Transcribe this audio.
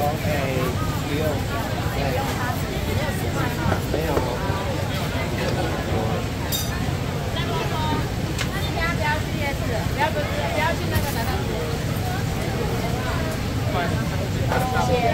唉，不用唉，不用查询，不用询问。哈，没，那我，那你，你，